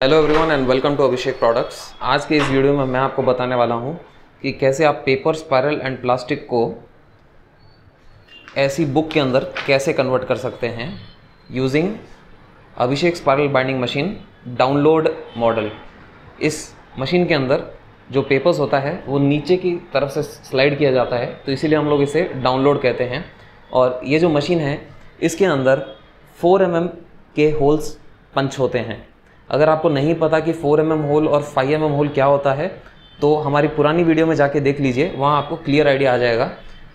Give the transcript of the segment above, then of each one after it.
Hello everyone and welcome to Abhishek products आज के इस वीडियो में मैं आपको बताने वाला हूँ कि कैसे आप पेपर स्पायरल एंड प्लास्टिक को ऐसी बुक के अंदर कैसे कन्वर्ट कर सकते हैं using Abhishek spiral binding machine download model इस मशीन के अंदर जो पेपर्स होता है, वो नीचे की तरफ़ से स्लाइड किया जाता है तो इसीलिए हम लोग इसे डाउनलोड कहते हैं। और ये जो मशीन है, इसके अंदर 4 एम mm के होल्स पंच होते हैं। अगर आपको नहीं पता कि 4 एम mm होल और 5 एम mm होल क्या होता है तो हमारी पुरानी वीडियो में जाके देख लीजिए, वहाँ आपको क्लियर आइडिया आ जाएगा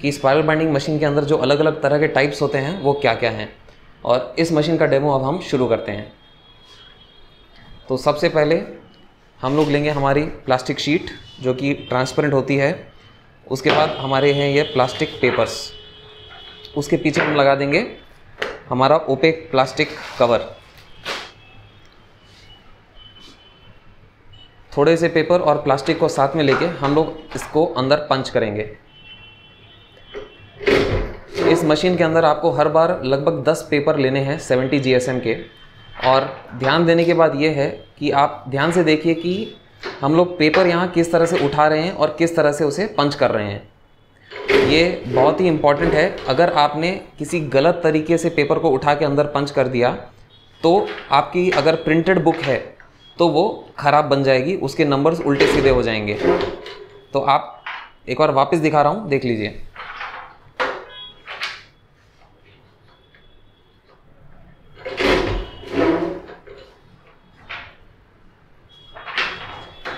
कि स्पायरल बाइंडिंग मशीन के अंदर जो अलग अलग तरह के टाइप्स होते हैं, वो क्या क्या हैं। और इस मशीन का डेमो अब हम शुरू करते हैं। तो सबसे पहले हम लोग लेंगे हमारी प्लास्टिक शीट जो कि ट्रांसपेरेंट होती है। उसके बाद हमारे हैं ये प्लास्टिक पेपर्स उसके पीछे हम लगा देंगे हमारा ओपेक प्लास्टिक कवर थोड़े से पेपर और प्लास्टिक को साथ में लेके हम लोग इसको अंदर पंच करेंगे। इस मशीन के अंदर आपको हर बार लगभग 10 पेपर लेने हैं 70 जीएसएम के। और ध्यान देने के बाद ये है कि आप ध्यान से देखिए कि हम लोग पेपर यहाँ किस तरह से उठा रहे हैं और किस तरह से उसे पंच कर रहे हैं। ये बहुत ही इंपॉर्टेंट है। अगर आपने किसी गलत तरीके से पेपर को उठा के अंदर पंच कर दिया तो आपकी अगर प्रिंटेड बुक है तो वो ख़राब बन जाएगी, उसके नंबर्स उल्टे सीधे हो जाएँगे। तो आप एक बार वापस दिखा रहा हूँ, देख लीजिए।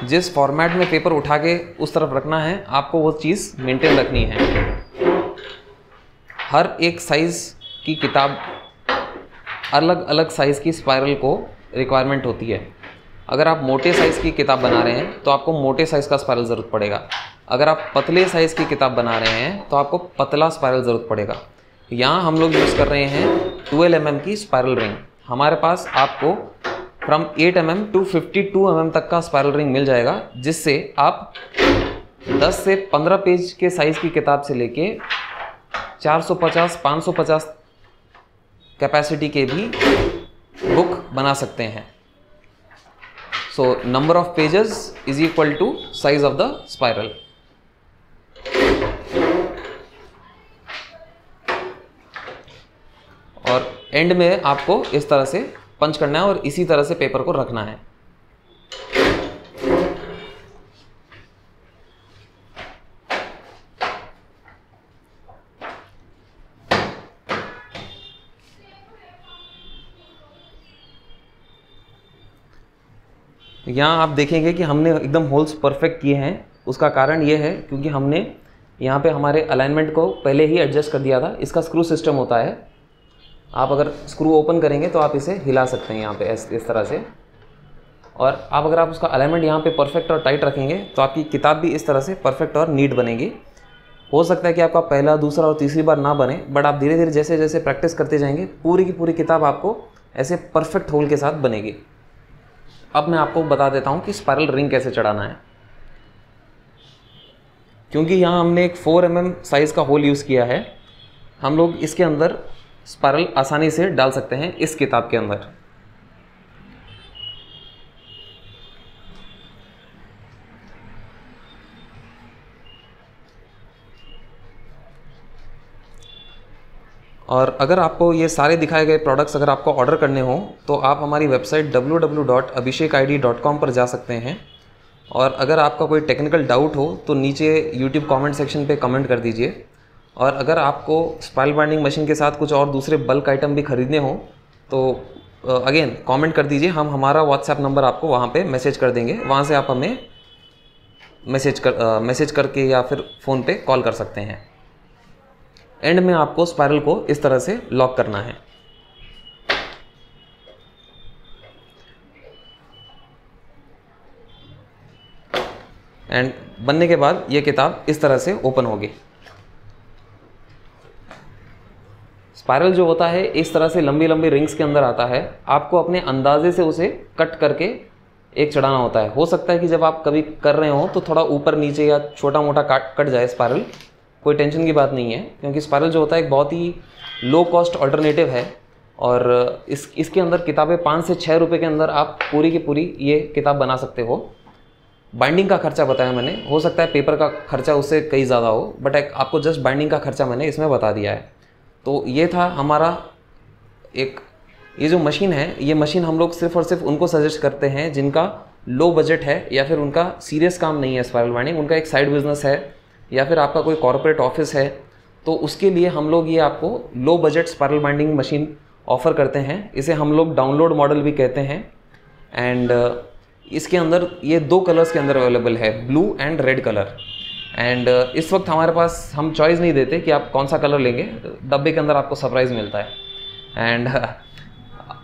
जिस फॉर्मेट में पेपर उठा के उस तरफ़ रखना है, आपको वो चीज़ मेंटेन रखनी है। हर एक साइज़ की किताब अलग अलग साइज़ की स्पाइरल को रिक्वायरमेंट होती है। अगर आप मोटे साइज़ की किताब बना रहे हैं तो आपको मोटे साइज़ का स्पायरल ज़रूरत पड़ेगा। अगर आप पतले साइज़ की किताब बना रहे हैं तो आपको पतला स्पायरल ज़रूरत पड़ेगा। यहाँ हम लोग यूज़ कर रहे हैं 12 एम की स्पायरल रिंग हमारे पास आपको from 8 M mm to 52 M तक का स्पायरल रिंग मिल जाएगा, जिससे आप 10 से 15 पेज के साइज़ की किताब से लेके 450 550 कैपेसिटी के भी बुक बना सकते हैं। So number of pages is equal to size of the spiral और एंड में आपको इस तरह से पंच करना है और इसी तरह से पेपर को रखना है यहाँ आप देखेंगे कि हमने एकदम होल्स परफेक्ट किए हैं। उसका कारण ये है क्योंकि हमने यहाँ पे हमारे अलाइनमेंट को पहले ही एडजस्ट कर दिया था। इसका स्क्रू सिस्टम होता है। आप अगर स्क्रू ओपन करेंगे तो आप इसे हिला सकते हैं यहाँ पे इस, इस तरह से। और आप अगर आप उसका अलाइनमेंट यहाँ पे परफेक्ट और टाइट रखेंगे तो आपकी किताब भी इस तरह से परफेक्ट और नीट बनेगी। हो सकता है कि आपका पहला दूसरा और तीसरी बार ना बने बट आप धीरे धीरे जैसे जैसे प्रैक्टिस करते जाएँगे पूरी की पूरी किताब आपको ऐसे परफेक्ट होल के साथ बनेगी। अब मैं आपको बता देता हूँ कि स्पायरल रिंग कैसे चढ़ाना है। क्योंकि यहाँ हमने एक 4 एम mm साइज़ का होल यूज़ किया है, हम लोग इसके अंदर स्पायरल आसानी से डाल सकते हैं इस किताब के अंदर। और अगर आपको ये सारे दिखाए गए प्रोडक्ट्स अगर आपको ऑर्डर करने हो तो आप हमारी वेबसाइट www.abhishekid.com पर जा सकते हैं। और अगर आपका कोई टेक्निकल डाउट हो तो नीचे यूट्यूब कमेंट सेक्शन पे कमेंट कर दीजिए। और अगर आपको स्पाइल बाइंडिंग मशीन के साथ कुछ और दूसरे बल्क आइटम भी ख़रीदने हो तो अगेन कमेंट कर दीजिए। हम हमारा व्हाट्सएप नंबर आपको वहाँ पे मैसेज कर देंगे। वहाँ से आप हमें मैसेज कर मैसेज करके या फिर फ़ोन पे कॉल कर सकते हैं। एंड में आपको स्पायरल को इस तरह से लॉक करना है। एंड बनने के बाद ये किताब इस तरह से ओपन होगी। स्पायरल जो होता है, इस तरह से लंबी लंबी रिंग्स के अंदर आता है। आपको अपने अंदाजे से उसे कट करके एक चढ़ाना होता है। हो सकता है कि जब आप कभी कर रहे हो तो थोड़ा ऊपर नीचे या छोटा मोटा काट, कट जाए स्पायरल कोई टेंशन की बात नहीं है, क्योंकि स्पायरल जो होता है एक बहुत ही लो कॉस्ट ऑल्टरनेटिव है और इस, इसके अंदर किताबें पाँच से छः रुपये के अंदर आप पूरी की पूरी ये किताब बना सकते हो। बाइंडिंग का खर्चा बताया मैंने, हो सकता है पेपर का खर्चा उससे कई ज़्यादा हो बट आपको जस्ट बाइंडिंग का खर्चा मैंने इसमें बता दिया है। तो ये था हमारा एक, ये जो मशीन है, ये मशीन हम लोग सिर्फ़ और सिर्फ़ उनको सजेस्ट करते हैं जिनका लो बजट है या फिर उनका सीरियस काम नहीं है स्पायरल बाइंडिंग उनका एक साइड बिज़नेस है। या फिर आपका कोई कॉरपोरेट ऑफ़िस है तो उसके लिए हम लोग ये आपको low budget spiral binding machine offer करते हैं। इसे हम लोग डाउनलोड मॉडल भी कहते हैं। एंड uh, इसके अंदर ये दो कलर्स के अंदर अवेलेबल है blue and red colour and इस वक्त हमारे पास हम चॉइस नहीं देते कि आप कौन सा कलर लेंगे। डब्बे के अंदर आपको सरप्राइज़ मिलता है। एंड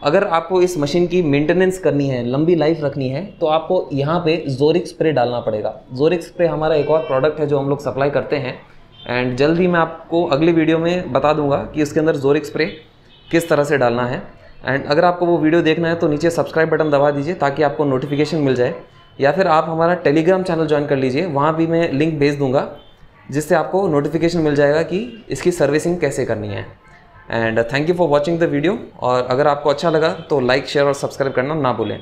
अगर आपको इस मशीन की मेंटेनेंस करनी है, लंबी लाइफ रखनी है तो आपको यहाँ पे जोरिक स्प्रे डालना पड़ेगा। जोरिक स्प्रे हमारा एक और प्रोडक्ट है जो हम लोग सप्लाई करते हैं। एंड जल्द ही मैं आपको अगली वीडियो में बता दूँगा कि इसके अंदर जोरिक स्प्रे किस तरह से डालना है। एंड अगर आपको वो वीडियो देखना है तो नीचे सब्सक्राइब बटन दबा दीजिए ताकि आपको नोटिफिकेशन मिल जाए। या फिर आप हमारा टेलीग्राम चैनल ज्वाइन कर लीजिए, वहाँ भी मैं लिंक भेज दूँगा, जिससे आपको नोटिफिकेशन मिल जाएगा कि इसकी सर्विसिंग कैसे करनी है। And thank you for watching the video और अगर आपको अच्छा लगा तो लाइक शेयर और सब्सक्राइब करना ना भूलें।